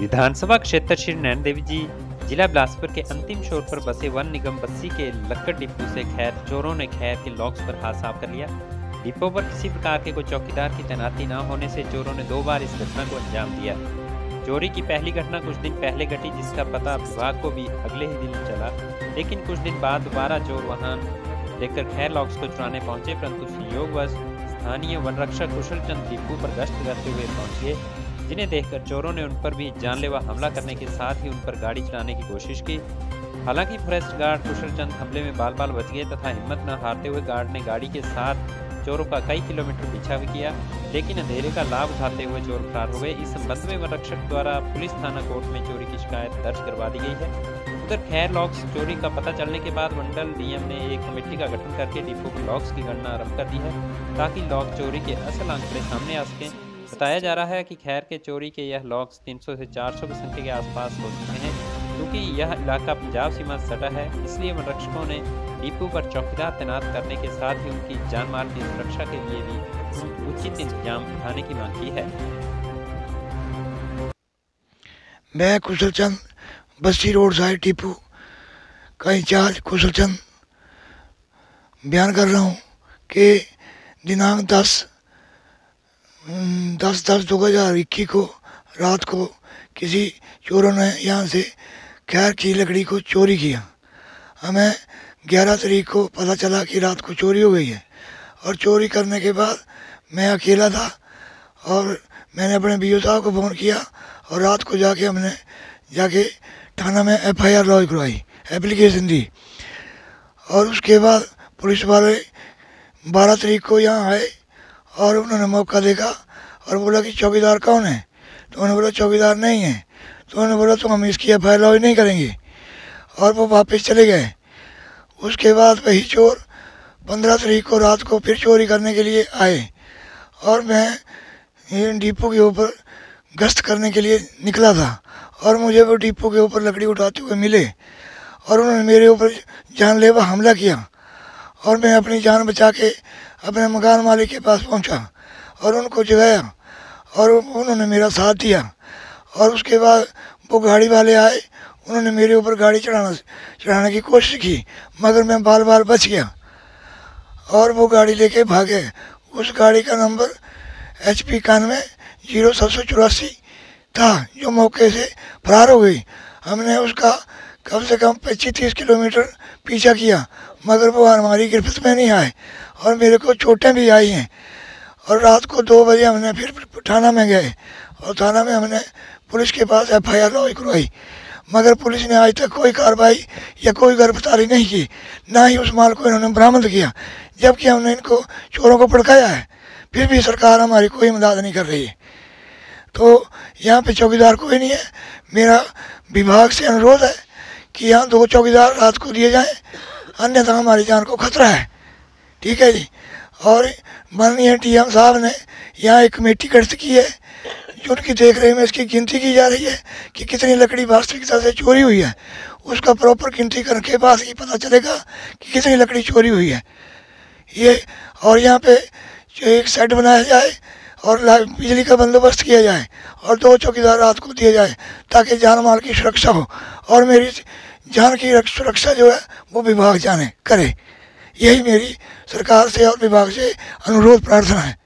विधानसभा क्षेत्र श्री नैन देवी जी, जिला बिलासपुर के अंतिम छोर पर बसे वन निगम बस्सी के लक्कड़ डिपो से खैर चोरों ने खैर के लॉक्स पर हाथ साफ़ कर लिया। डिपो पर किसी प्रकार के कोई चौकीदार की तैनाती न होने से चोरों ने दो बार इस घटना को अंजाम दिया। चोरी की पहली घटना कुछ दिन पहले घटी, जिसका पता विभाग को भी अगले ही दिन चला। लेकिन कुछ दिन बाद दोबारा चोर वाहन लेकर खैर लॉक्स को चुराने पहुँचे, परंतु संयोगवश स्थानीय वन रक्षक कुशल चंद डिपो पर गश्त करते हुए पहुँचे। जिन्हें देखकर चोरों ने उन पर भी जानलेवा हमला करने के साथ ही उन पर गाड़ी चलाने की कोशिश की। हालाँकि फॉरेस्ट गार्ड कुशल चंद हमले में बाल बाल बच गए तथा हिम्मत न हारते हुए गार्ड ने गाड़ी के साथ चोरों का कई किलोमीटर पीछा भी किया, लेकिन अंधेरे का लाभ उठाते हुए चोर फरार हो गए। इस संबंध में वन रक्षक द्वारा पुलिस थाना कोर्ट में चोरी की शिकायत दर्ज करवा दी गई है। उधर खैर लॉक्स चोरी का पता चलने के बाद मंडल डीएम ने एक कमेटी का गठन करके डिपो की लॉक्स की गणना आरंभ कर दी है, ताकि लॉक चोरी के असल आंकड़े सामने आ सकें। बताया जा रहा है कि खैर के चोरी के यह लॉक्स 300 से 400 की संख्या के आसपास हो चुके हैं, क्योंकि यह इलाका पंजाब सीमा से सटा है, इसलिए वनरक्षकों ने डिपो पर चौकीदार तैनात करने के साथ ही उनकी जान माल की सुरक्षा के लिए भी उचित इंतज़ाम उठाने की मांग की है। मैं कुशल चंद बस्ती रोड साइड टीपू का इंचार्ज कुशल चंद बयान कर रहा हूँ कि दिनांक दस दस दो हज़ार इक्कीस को, रात को किसी चोरों ने यहाँ से खैर की लकड़ी को चोरी किया। हमें ग्यारह तारीख को पता चला कि रात को चोरी हो गई है। और चोरी करने के बाद मैं अकेला था और मैंने अपने बी साहब को फ़ोन किया और रात को जाके हमने, जाके थाना में एफ़ आई आर लॉज करवाई, एप्लीकेशन दी। और उसके बाद पुलिस वाले बारह तारीख को यहाँ आए और उन्होंने मौका देखा और बोला कि चौकीदार कौन है? तो उन्होंने बोला, चौकीदार नहीं है। तो उन्होंने बोला तो हम इसकी एफ़ आई नहीं करेंगे। और वो वापस चले गए। उसके बाद वही चोर पंद्रह तारीख को रात को फिर चोरी करने के लिए आए और मैं डिपो के ऊपर गश्त करने के लिए निकला था और मुझे वो डिपो के ऊपर लकड़ी उठाते हुए मिले और उन्होंने मेरे ऊपर जानलेवा हमला किया और मैं अपनी जान बचा के अपने मकान मालिक के पास पहुँचा और उनको जगाया और उन्होंने मेरा साथ दिया और उसके बाद वो गाड़ी वाले आए। उन्होंने मेरे ऊपर गाड़ी चढ़ाना चढ़ाने की कोशिश की, मगर मैं बार बार बच गया और वो गाड़ी लेके भागे। उस गाड़ी का नंबर एच पी इक्यानवे ज़ीरो सात सौ चौरासी था, जो मौके से फरार हो गई। हमने उसका कम से कम पच्चीस तीस किलोमीटर पीछा किया, मगर वो हमारी गिरफ्त में नहीं आए और मेरे को चोटें भी आई हैं। और रात को दो बजे हमने फिर थाना में गए और थाना में हमने पुलिस के पास एफ़ आई आर करवाई, मगर पुलिस ने आज तक कोई कार्रवाई या कोई गिरफ्तारी नहीं की, ना ही उस माल को इन्होंने बरामद किया, जबकि हमने इनको चोरों को भड़काया है। फिर भी सरकार हमारी कोई मदद नहीं कर रही है। तो यहाँ पे चौकीदार कोई नहीं है, मेरा विभाग से अनुरोध है कि यहाँ दो चौकीदार रात को दिए जाएँ, अन्यथा हमारी जान को खतरा है। ठीक है जी? और माननीय टी एम साहब ने यहाँ एक कमेटी गठित की है, जो उनकी देख रहे में इसकी गिनती की जा रही है कि कितनी लकड़ी वास्तविकता से चोरी हुई है। उसका प्रॉपर गिनती करने के बाद ही पता चलेगा कि कितनी लकड़ी चोरी हुई है। ये और यहाँ पे एक सेट बनाया जाए और बिजली का बंदोबस्त किया जाए और दो चौकीदार रात को दिए जाए, ताकि जान माल की सुरक्षा हो। और मेरी जान की सुरक्षा जो है, वो विभाग जाने, करे। यही मेरी सरकार से और विभाग से अनुरोध, प्रार्थना है।